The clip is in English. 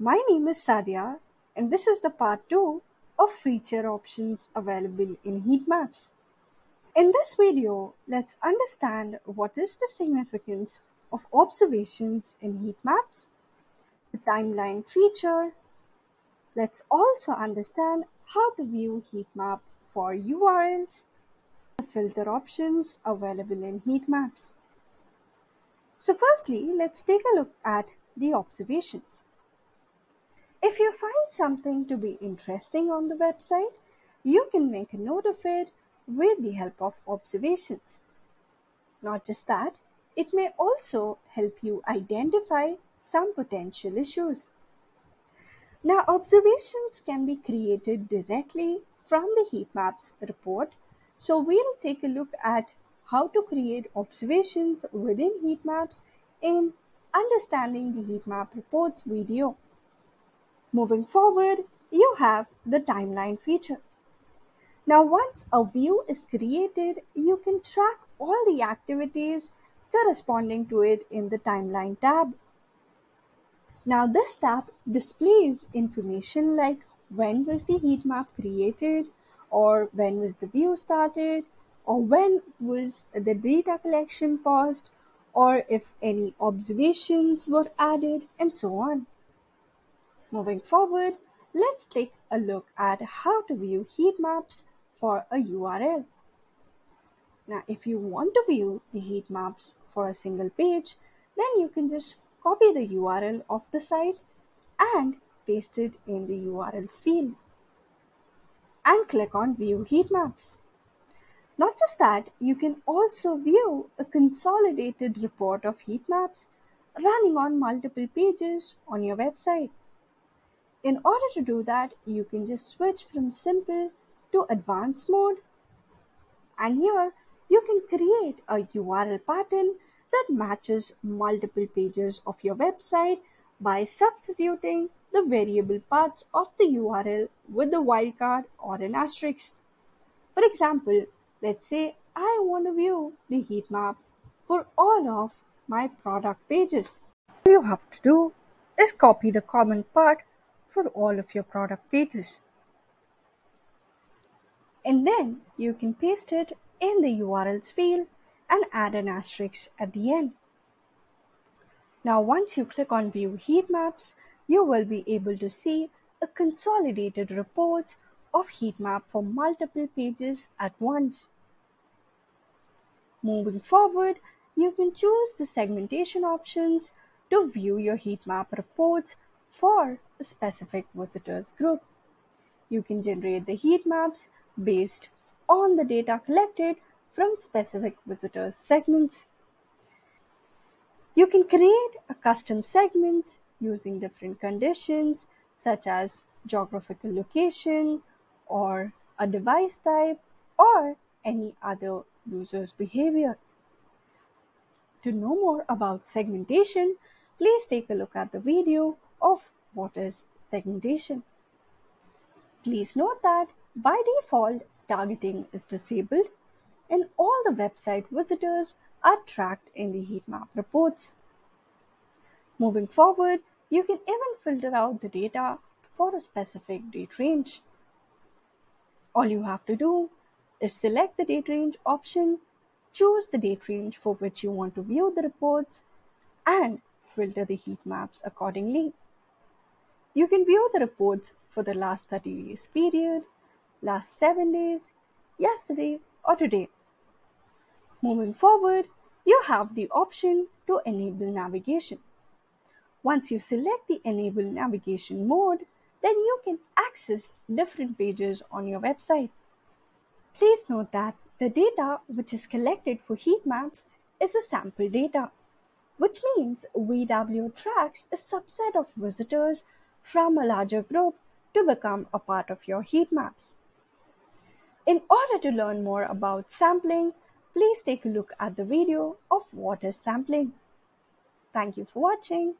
My name is Sadia and this is the part 2 of feature options available in heat maps. In this video, let's understand what is the significance of observations in heat maps, the timeline feature. Let's also understand how to view heat map for URLs, the filter options available in heat maps. So firstly, let's take a look at the observations. If you find something to be interesting on the website, you can make a note of it with the help of observations. Not just that, it may also help you identify some potential issues. Now, observations can be created directly from the heat maps report. So we'll take a look at how to create observations within heat maps in understanding the heat map reports video. Moving forward, you have the timeline feature. Now once a view is created, you can track all the activities corresponding to it in the timeline tab. Now this tab displays information like when was the heat map created or when was the view started or when was the data collection paused or if any observations were added and so on. Moving forward, let's take a look at how to view heat maps for a URL. Now, if you want to view the heat maps for a single page, then you can just copy the URL of the site and paste it in the URLs field and click on View Heat Maps. Not just that, you can also view a consolidated report of heat maps running on multiple pages on your website. In order to do that, you can just switch from simple to advanced mode. And here you can create a URL pattern that matches multiple pages of your website by substituting the variable parts of the URL with the wildcard or an asterisk. For example, let's say I want to view the heat map for all of my product pages. All you have to do is copy the common part for all of your product pages. And then you can paste it in the URLs field and add an asterisk at the end. Now once you click on view heat maps, you will be able to see a consolidated report of heat map for multiple pages at once. Moving forward, you can choose the segmentation options to view your heat map reports for specific visitors group. You can generate the heat maps based on the data collected from specific visitors segments. You can create a custom segments using different conditions such as geographical location or a device type or any other user's behavior. To know more about segmentation, please take a look at the video of what is segmentation. Please note that by default, targeting is disabled and all the website visitors are tracked in the heat map reports. Moving forward, you can even filter out the data for a specific date range. All you have to do is select the date range option, choose the date range for which you want to view the reports, and filter the heat maps accordingly. You can view the reports for the last 30 days period, last 7 days, yesterday or today. Moving forward, you have the option to enable navigation. Once you select the enable navigation mode, then you can access different pages on your website. Please note that the data which is collected for heat maps is a sample data, which means VWO tracks a subset of visitors from a larger group to become a part of your heat maps. In order to learn more about sampling, please take a look at the video of what is sampling. Thank you for watching.